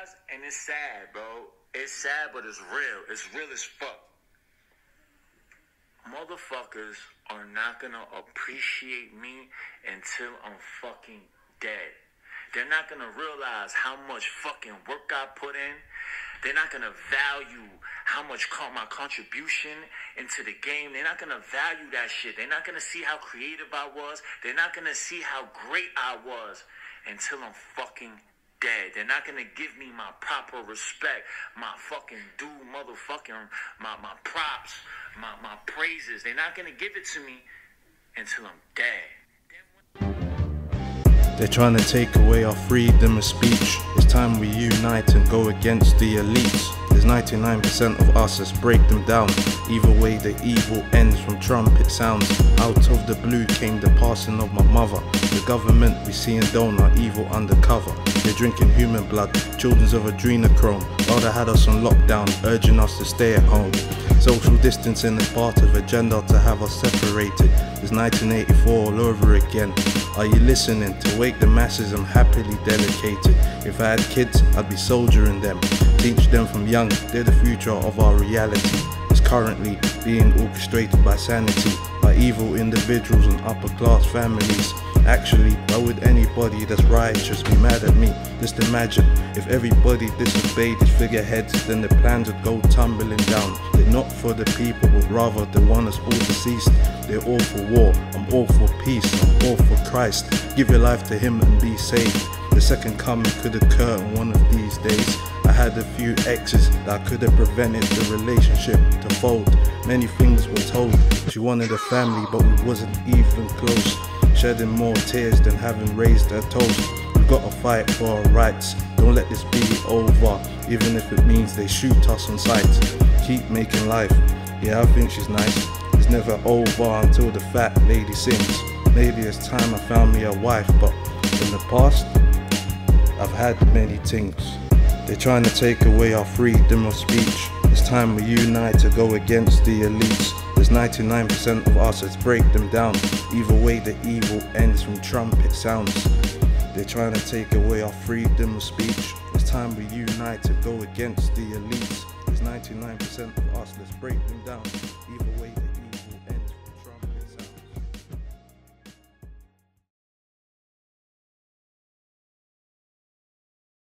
realize, and it's sad, bro. It's sad, but it's real. It's real as fuck. Motherfuckers are not gonna appreciate me until I'm fucking dead. They're not gonna realize how much fucking work I put in. They're not gonna value how much my contribution into the game. They're not gonna value that shit. They're not gonna see how creative I was. They're not gonna see how great I was until I'm fucking dead. They're not gonna give me my proper respect, my fucking due motherfucking my, my props, my, my praises. They're not gonna give it to me until I'm dead. They're trying to take away our freedom of speech. It's time we unite and go against the elites. There's 99% of us, let's break them down. Either way, the evil ends from trumpet sounds. Out of the blue came the passing of my mother. The government we see in Dome are evil undercover. They're drinking human blood, children's of adrenochrome. While they had us on lockdown, urging us to stay at home. Social distancing is part of agenda to have us separated. It's 1984 all over again. Are you listening? To wake the masses, I'm happily dedicated. If I had kids, I'd be soldiering them. Teach them from young, they're the future of our reality. It's currently being orchestrated by sanity, by evil individuals and upper class families. Actually, why would anybody that's righteous be mad at me? Just imagine if everybody disobeyed these figureheads, then the plans would go tumbling down. They're not for the people, but rather they want us all deceased. They're all for war, I'm all for peace, I'm all for Christ. Give your life to Him and be saved. The second coming could occur on one of these days. I had a few exes that could have prevented the relationship to fold. Many things were told. She wanted a family, but we wasn't even close. Shedding more tears than having raised a toast. We gotta fight for our rights. Don't let this be over, even if it means they shoot us on sight. Keep making life. Yeah, I think she's nice. It's never over until the fat lady sings. Maybe it's time I found me a wife, but in the past, I've had many things. They're trying to take away our freedom of speech. It's time we unite to go against the elites. There's 99% of us, let's break them down. Either way, the evil ends from trumpet sounds. They're trying to take away our freedom of speech. It's time we unite to go against the elites. There's 99% of us, let's break them down. Either way,